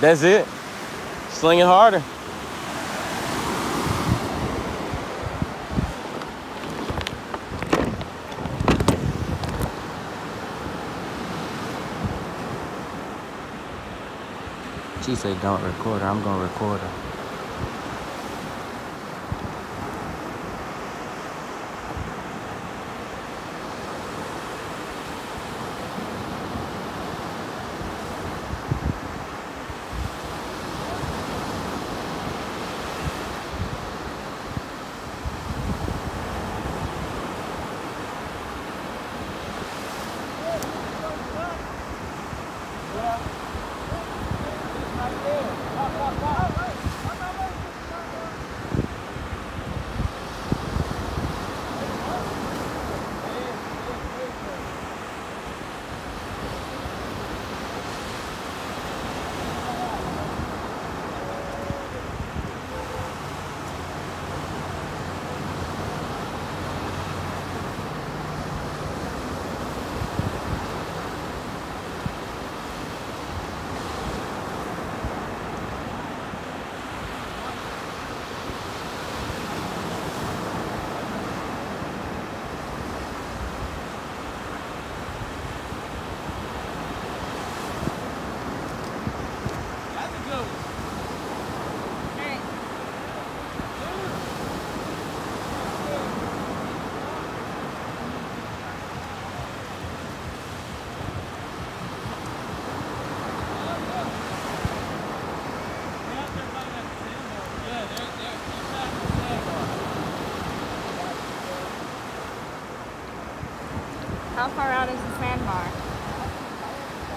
That's it. Sling it harder. She said don't record her. I'm gonna record her. Yeah. How far out is the sandbar?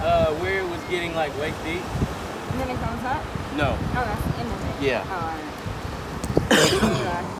Uh, where it was getting like waist deep. And then it goes up? No. Oh, that's in the Yeah. Oh,